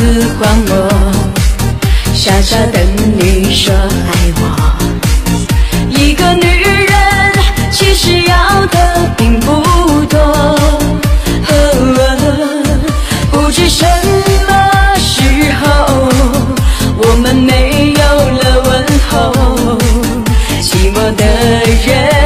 丝荒漠傻傻等你说爱我。一个女人其实要的并不多不知什么时候我们没有了问候寂寞的人